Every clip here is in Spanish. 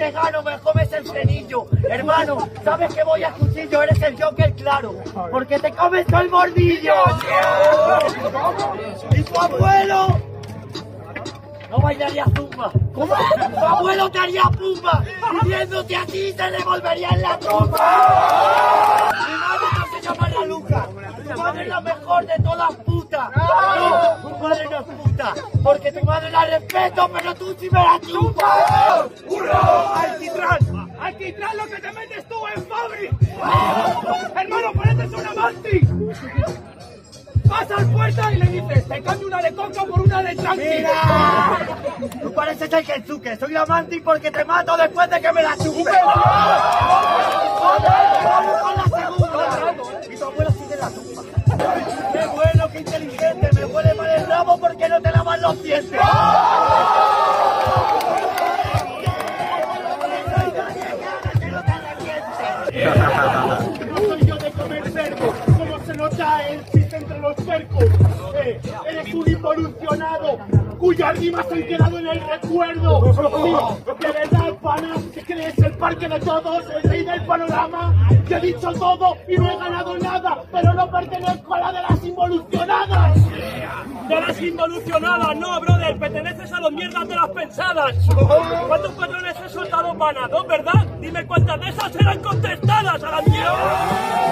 te me comes el frenillo. Hermano, sabes que voy a cuchillo, eres el Joker, claro. Porque te comes todo el bordillo. Y tu abuelo no bailaría zumba. ¿Cómo? Tu abuelo te haría pumba. Viéndote así se devolvería en la tumba. Mi madre no se llama la Luca. Tu madre es la mejor de todas putas. No, tu madre no es puta. Porque tu madre la respeto, pero tú sí me la chupas. ¡Hurra! ¡Alquitrán! ¡Alquitrán lo que te metes tú en Fabri! ¡Hermano, pareces una mantis! Vas al puerta y le dices, te cambio una de coca por una de tranqui. ¡Mira! Tú pareces el Kensuke, soy la manti porque te mato después de que me la chupes. No soy yo de comer cerdo, como se nota el chiste entre los cercos. Eh, eres un involucionado, cuyas rimas han quedado en el recuerdo. Sí, de verdad, pana, que crees el parque de todos, el rey del panorama. Te he dicho todo y no he ganado nada, pero no pertenezco a la de las involucionadas. De las involucionadas, no, brother, perteneces a los mierdas de las pensadas. ¿Cuántos patrones he soltado pana? ¿Dos, verdad? Dime cuántas de esas serán contestadas a la mierda.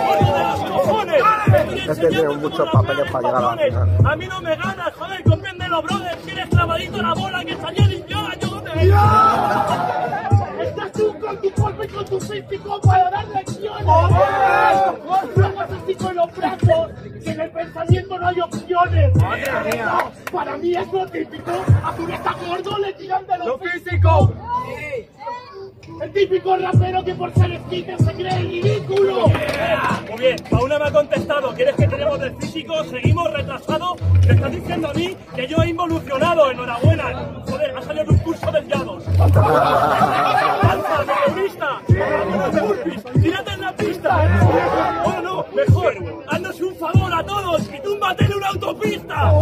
¡Coño de los cojones! Estoy enseñando muchos cómo papeles para llegar a la patrones. final. A mí no me ganas, joder, compréndelo, brother. Tienes clavadito la bola que salió yo no te Estás tú con tu polvo y con tu físico para dar lecciones. Luego así con los brazos, que en el pensamiento no hay opciones. Para mí es lo típico. A tu está gordo le tiran de lo físico. El típico rapero que por ser skater se cree ridículo. Muy bien, Paula me ha contestado. ¿Quieres que tenemos del físico? Seguimos retrasados. Me estás diciendo a mí que yo he involucionado. Enhorabuena. Joder, ha salido de un curso del Llados. ¡Lanza, terrorista! ¡Burpees! ¡Tírate en la pista! ¡Oh, no! Mejor, haznos un favor a todos y túmbate en una autopista.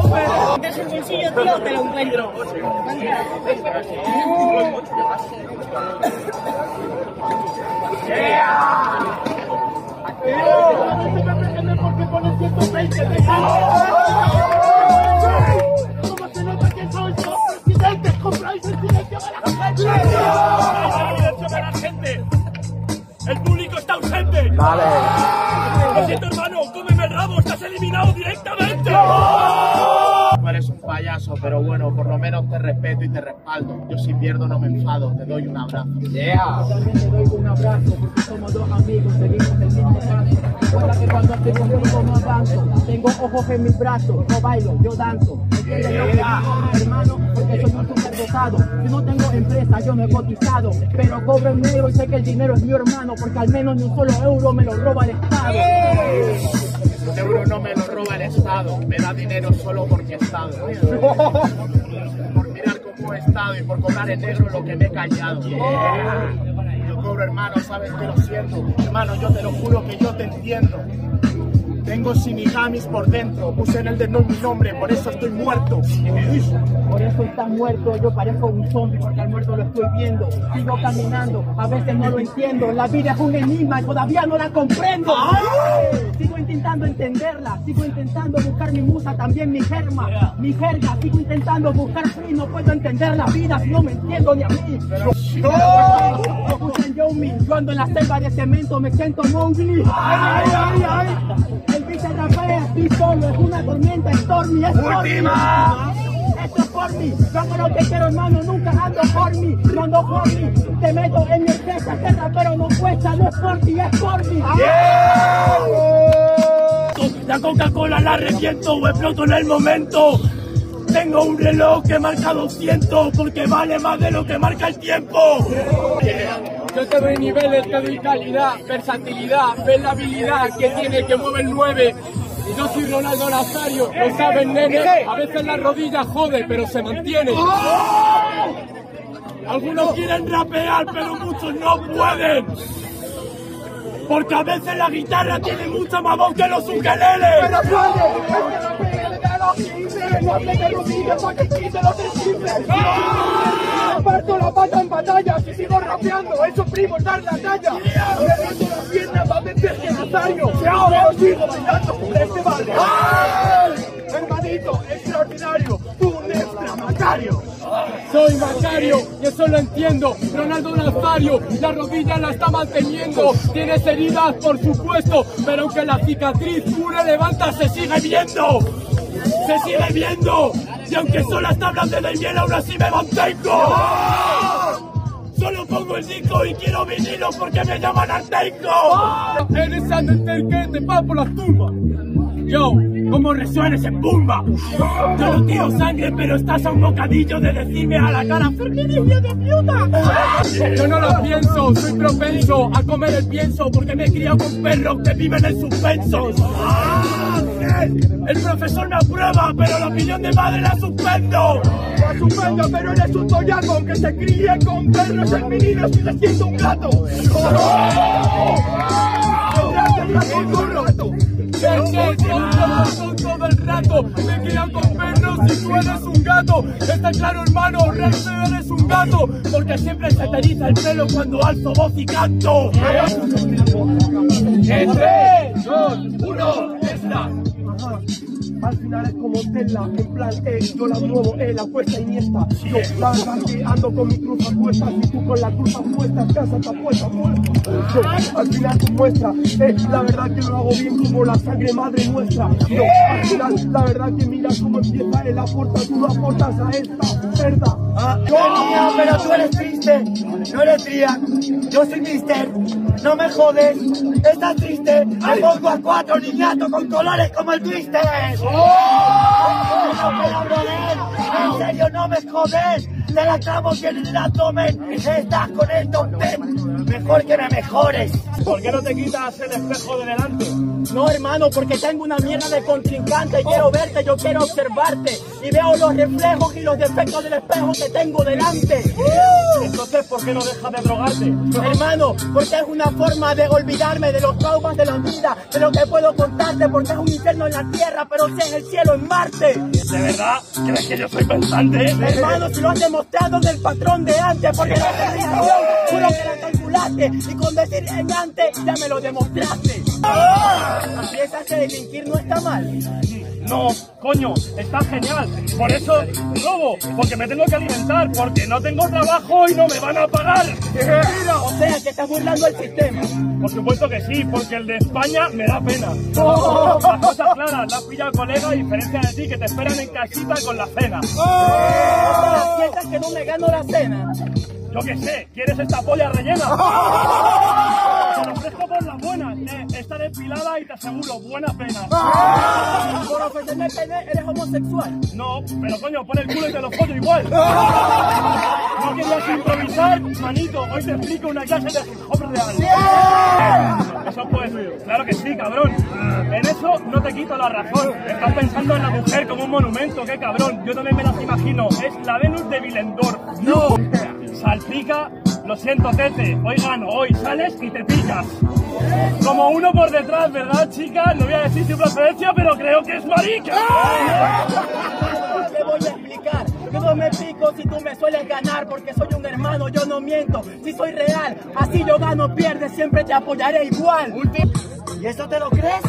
Es el bolsillo, tío, te lo encuentro. ¿Por qué pones 120 Vale. Lo siento, hermano, cómeme el rabo, estás eliminado directamente. Tú eres un payaso, pero bueno, por lo menos te respeto y te respaldo. Yo si pierdo no me enfado, te doy un abrazo. También te doy un abrazo porque somos dos amigos, seguimos el mismo paso. Tengo ojos en mis brazos, no bailo, yo danzo. ¿Entiendes hermano? Porque soy un superdotado. Yo no tengo empresa, yo no he cotizado. Pero cobro en negro y sé que el dinero es mi hermano. Porque al menos ni un solo euro me lo roba el Estado. Un euro no me lo roba el Estado, me da dinero solo porque he estado. Por mirar cómo he estado y por cobrar en negro lo que me he callado. Yo cobro, hermano, sabes que lo siento. Hermano, yo te lo juro que yo te entiendo. Tengo shinigamis por dentro, puse en el de no mi nombre, por eso estoy muerto. Por eso estás muerto, yo parezco un zombie porque al muerto lo estoy viendo. Sigo caminando, a veces no lo entiendo. La vida es un enigma y todavía no la comprendo. Sigo intentando entenderla, sigo intentando buscar mi musa, también mi germa, mi jerga. Sigo intentando buscar free, no puedo entender la vida si no me entiendo ni a mí. Yo ando en la selva de cemento, me siento Mowgli. Ay, ay, ay. El bicho rapea, estoy solo, es una tormenta stormy, es ¡Última! Esto es por mí, yo lo que quiero hermano, nunca ando por mí, no ando por mí, te meto en mi orquesta, este rapero no cuesta, no es por ti, es por mí. La Coca-Cola la reviento o exploto en el momento. Tengo un reloj que marca 200 porque vale más de lo que marca el tiempo. Yo te doy niveles, te doy calidad, versatilidad, ves la habilidad que tiene que mueve el 9. Y yo soy Ronaldo Nazario, lo saben nene, a veces la rodilla jode, pero se mantiene. Algunos quieren rapear, pero muchos no pueden. Porque a veces la guitarra tiene mucha más que los ukeleles. Pero puede, es que los 15. Que quite los descifres. Parto la pata en batalla si sigo rapeando. Eso primo dar la talla. Me meto las piernas para vencer que Nazario. Pero sigo bailando por este barrio. Hermanito, extraordinario. Un extra Macario. Soy Macario y eso lo entiendo. Ronaldo Nazario, la rodilla la está manteniendo. Tienes heridas, por supuesto, pero aunque la cicatriz cura levanta, se sigue viendo. Se sigue viendo. Y aunque son las tablas de miel, aún así me mantengo. Solo pongo el disco y quiero vinilo porque me llaman Arteico. Eres Undertaker que te va por las tumbas. Yo, ¿cómo resuena ese pumba? Yo no tiro sangre, pero estás a un bocadillo de decirme a la cara ¡Ferminillo de viuda! Yo no lo pienso, soy propenso a comer el pienso porque me he criado con perros que viven en suspensos. El profesor me aprueba, pero la opinión de madre la suspendo. La suspendo, pero eres un toyaco que se críe con perros en menino si se siente un gato. Es todo el rato, me crían con perros y tú eres un gato. Está claro, hermano, Rex, eres un gato, porque siempre se eriza el pelo cuando alzo voz y canto. En tres, dos, uno, esta. Al final es como Tesla, en plan, eh, yo la muevo, eh, la puesta iniesta. Yo, la verdad que ando con mi cruz apuesta, y tú con la cruz apuesta, casa está puesta, puesta. Yo, al final tú muestra, eh, la verdad que lo hago bien como la sangre madre nuestra. Yo, al final, la verdad que mira cómo empieza el aporta, tú lo aportas a esta cerda. Ah, no, pero tú eres triste, no eres tría, yo soy mister, no me jodes, estás triste, me pongo a cuatro niñatos con colores como el twister. No puedo joder, en serio no me jodes, te la clavo bien en el abdomen, estás con el top ten, mejor que me mejores. ¿Por qué no te quitas el espejo de delante? No, hermano, porque tengo una mierda de contrincante. Quiero verte, yo quiero observarte. Y veo los reflejos y los defectos del espejo que tengo delante. Entonces, ¿por qué no dejas de drogarte? Hermano, porque es una forma de olvidarme de los traumas de la vida, de lo que puedo contarte, porque es un infierno en la tierra, pero si es el cielo en Marte. ¿De verdad? ¿Crees que yo soy pensante? Hermano, si lo has demostrado del patrón de antes, porque la aterrización, juro que la calculaste, y con decir en antes ya me lo demostraste. ¿Piensas que delinquir no está mal? No, coño, está genial. Por eso robo, porque me tengo que alimentar, porque no tengo trabajo y no me van a pagar. O sea, que estás burlando el sistema. Por supuesto que sí, porque el de España me da pena. Las cosas claras, la has pillado colega a diferencia de ti que te esperan en casita con la cena. ¿Piensas la cena? Yo qué sé, ¿quieres esta polla rellena? Por las buenas, eh, está despilada y te aseguro, buena pena. Por ofrecerme pene, eres homosexual. No, pero coño, pon el culo y te lo follo igual. No querías improvisar, manito, hoy te explico una clase de hip hop real. Eso pues, claro que sí, cabrón. En eso no te quito la razón. Estás pensando en la mujer como un monumento, qué cabrón. Yo también me las imagino. Es la Venus de Willendorf. No. Salpica, lo siento, Tete. Hoy gano, hoy sales y te picas. Como uno por detrás, ¿verdad, chicas? No voy a decir su procedencia, pero creo que es marica. Te voy a explicar. Yo no me pico si tú me sueles ganar porque soy un hermano, yo no miento. Si soy real, así yo gano, pierdes, siempre te apoyaré igual. ¿Y eso te lo crees?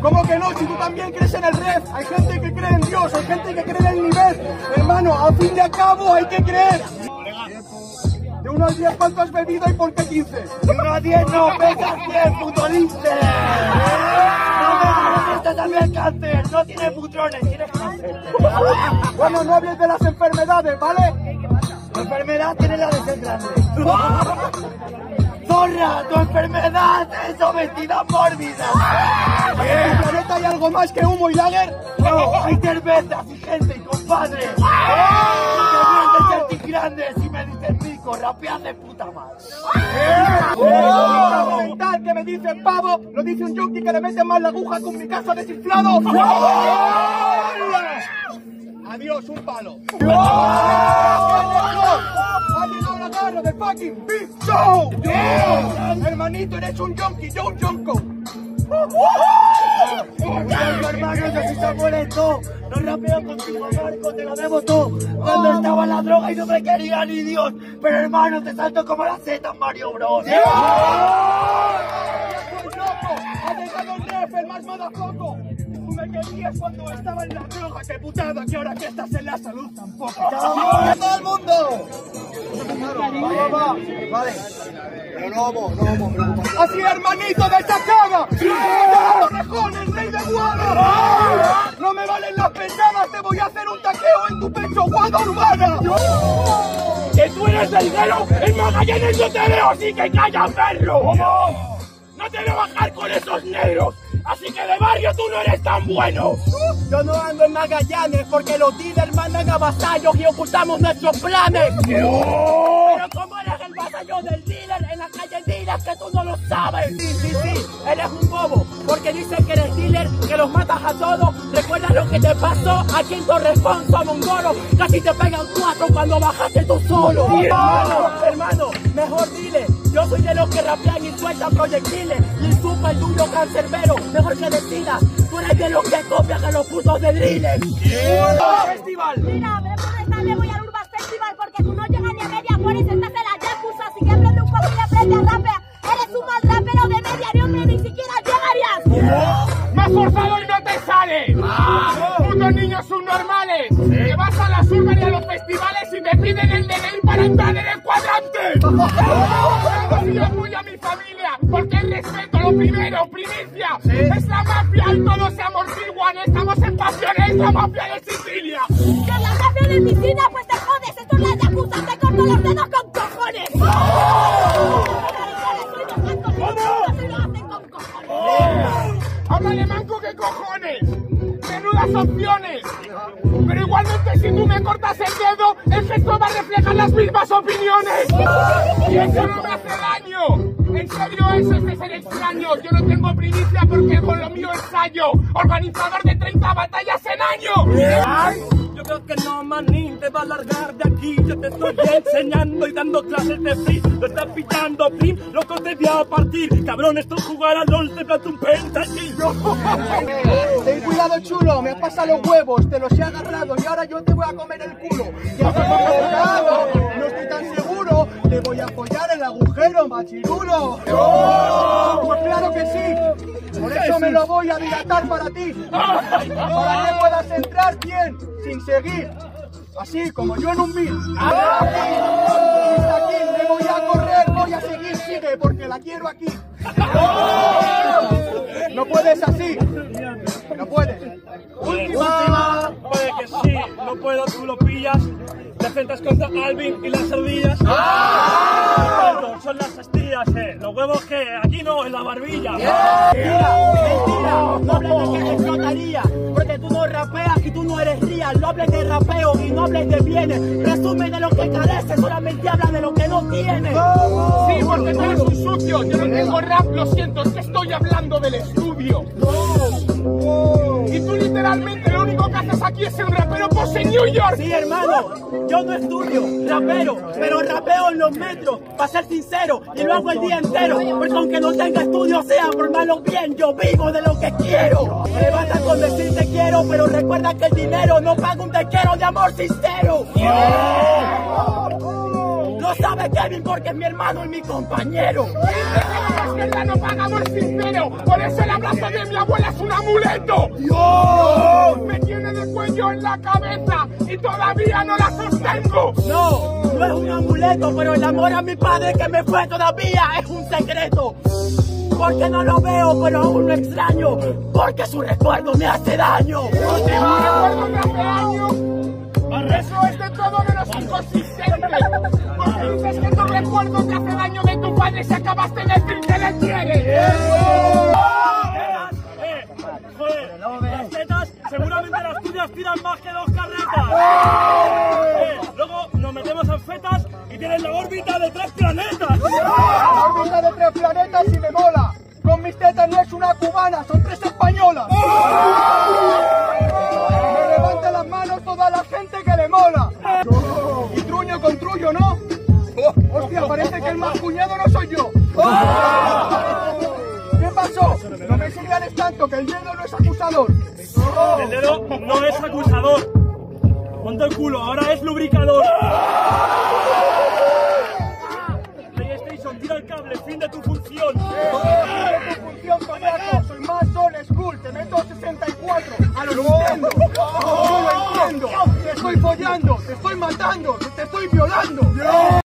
¿Cómo que no? Si tú también crees en el ref, hay gente que cree en Dios, hay gente que cree en el nivel. Hermano, a fin de cabo hay que creer. De 1 al 10, ¿cuánto has bebido y por qué 15? De uno a diez no, pesas 10, puto lince. No el cáncer, no tienes putrones, tienes cáncer. Bueno, no hables de las enfermedades, ¿vale? Tu enfermedad tiene la de ser grande. Zorra, tu enfermedad es obesidad mórbida. ¿En el planeta hay algo más que humo y lager? No, hay cervezas y gente, compadre. Deberían rapeas de puta madre. ¡Oh! mental que me dice pavo, lo dice un junkie que le mete más la aguja con mi casa desinflado. Adiós, un palo. Del fucking Big Show. Hermanito, eres un junkie, yo un junko. Calma, hermano, yo soy Samuel esto. No rapeo contigo, Marco, te lo debo todo. Cuando estaba en la droga y no me quería ni Dios. Pero hermano, te salto como la Z Mario Bros. ¡Soy loco! ¡Ha llegado el ref, el más! Tú me querías cuando estaba en la droga, qué putada, que ahora que estás en la salud tampoco. ¡A todo el mundo! Vale. Pero no vamos, no vamos, no vamos. ¡Así, hermanito de esta caga! ¡Orejones, rey de guada! ¡No me valen las pensadas! ¡Te voy a hacer un taqueo en tu pecho, guada urbana! ¡Que tú eres delguero! ¡En Magallanes no te veo, así que calla, perro! ¡No te veo bajar con esos negros! ¡Así que de barrio tú no eres tan bueno! Yo no ando en Magallanes porque los dealers mandan a vasallos y ocultamos nuestros planes. Pero como eres el vasallo del dealer, en la calle diles que tú no lo sabes. Sí, sí, sí, eres un bobo porque dicen que eres dealer, que los matas a todos. ¿Recuerdas lo que te pasó aquí en Torrejón, un goro? Casi te pegan cuatro cuando bajaste tú solo. Hermano, hermano, mejor dile. Yo soy de los que rapean y sueltan proyectiles y el super duro cancerbero, mejor que decidas. Tú eres de los que copian a los putos de driles. Festival. Mira, me voy a muerte y en la Yakuza. Así que aprende un poco y aprende a rapear. Eres un mal rapero de media ni hombre, ni siquiera llegarías. ¡Más forzado y no te sale! ¡Putos niños subnormales! ¡Que vas a las urban y a los festivales y me piden el DNI para entrar en el cuadrante! ¡Yo sí apoyo a mi familia! Porque el respeto, lo primero, primicia. Es la mafia y todos se amortiguan. Estamos en pasiones, la mafia de Sicilia. Que la mafia de piscina, pues te jodes. Esto es la Yakuza, te corto los dedos con cojones. ¡Háblale manco que cojones! ¡Menudas opciones! Pero igualmente si tú me cortas el dedo, el gesto va a reflejar las mismas opiniones. Y eso no me hace daño. En serio, eso es de ser extraño. Yo no tengo primicia porque con lo mío ensayo. Organizador de 30 batallas en año. Yo que no, manín, te va a largar de aquí. Yo te estoy enseñando y dando clases de free. Lo estás pitando, prim, loco te voy a partir. Cabrón, esto es jugar a LOL, te planto un pentakill. Ten cuidado, chulo, me pasa los huevos, te los he agarrado y ahora yo te voy a comer el culo. Y ahora colgado, no estoy tan seguro, te voy a apoyar el agujero, machirulo. Pues claro que sí, por eso me lo voy a dilatar para ti. Para que puedas entrar bien, sin seguir. Así como yo en un beat. Aquí, aquí, me voy a correr, voy a seguir, sigue, porque la quiero aquí. No puedes así. No puedes. Última. Puede que sí, no puedo, tú lo pillas. Enfrentas contra Alvin y las ardillas. Alberto, Son las astillas, eh. Los huevos que aquí no, en la barbilla. Mentira, mentira, no hables de que explotaría, porque tú no rapeas y tú no eres real, no hables de rapeo y no hables de bienes, resume de lo que careces, solamente habla de lo que no tienes. Sí, porque tú eres un sucio. Yo no tengo rap, lo siento, es que estoy hablando del estudio. Y tú literalmente aquí es un rapero pose New York. Sí, hermano, yo no estudio, rapero, pero rapeo en los metros, para ser sincero, y lo hago el día entero, porque aunque no tenga estudio, sea por malo o bien, yo vivo de lo que quiero. Me basta con decir te quiero, pero recuerda que el dinero no paga un te quiero de amor sincero. Lo sabe Kevin porque es mi hermano y mi compañero. La izquierda no paga amor sincero, por eso el abrazo de mi abuela es un amuleto. ¡Dios! Me tiene de cuello en la cabeza y todavía no la sostengo. No, no es un amuleto, pero el amor a mi padre que me fue todavía es un secreto. Porque no lo veo, pero aún lo extraño. Porque su recuerdo me hace daño. Último recuerdo de hace años. Eso es de todo menos inconsistente. Dices que tu recuerdo hace daño de tu padre si acabaste de decir que le joder, las tetas, seguramente las tuyas tiran más que dos carretas. Luego nos metemos en fetas y tienes la órbita de tres planetas. La órbita de tres planetas y me mola. Con mis tetas no es una cubana, son tres españolas. que el más cuñado no soy yo. ¡Oh! ¿Qué pasó? No me señales tanto, que el dedo no es acusador. El dedo no es acusador. Ponte el culo, ahora es lubricador. PlayStation, tira el cable, fin de tu función. Fin de tu función, con coñaco. Soy más Sol School, te meto 64. A los Nintendo. No lo entiendo. Te estoy follando, te estoy matando, te estoy violando.